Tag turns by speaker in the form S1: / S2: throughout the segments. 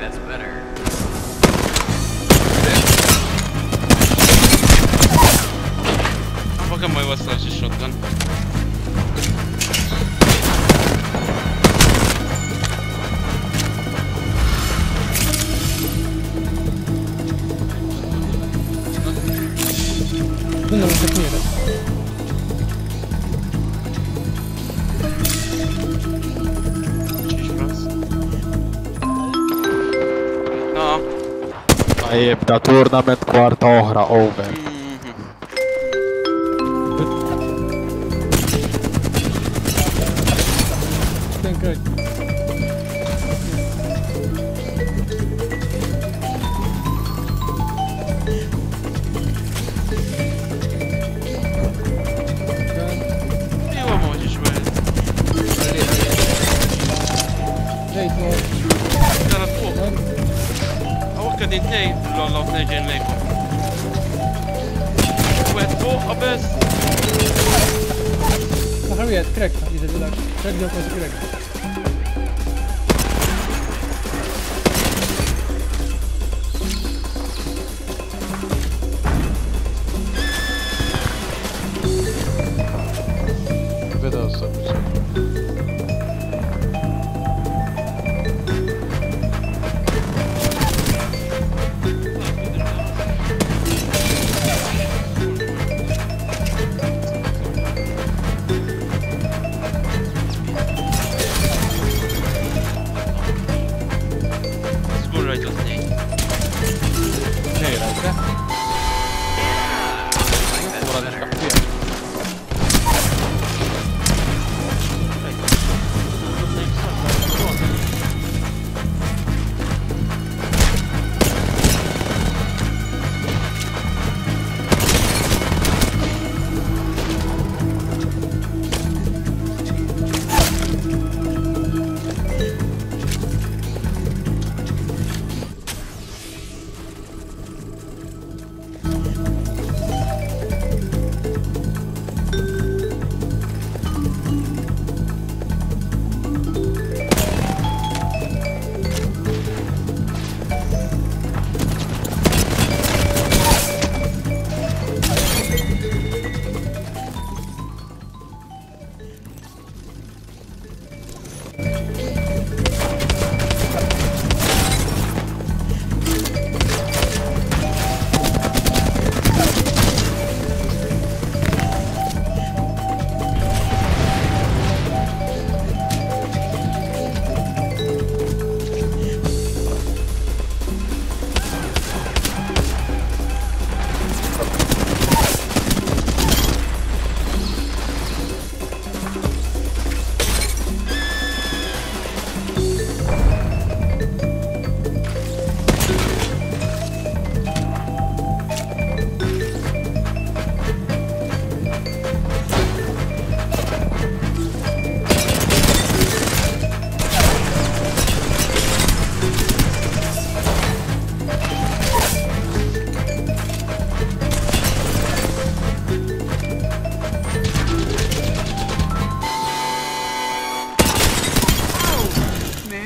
S1: that's better.
S2: Baka may wasa si shotgun.
S3: طيب ده تورنمنت كوارت أخرى أوفر
S4: Mhm. Ten
S2: mniej lolowne dziennego. Łatwo obecnie.
S4: Aha, jest, krek, idę, tak. Krek, działka, krek.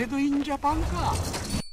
S2: イドインジャパンか。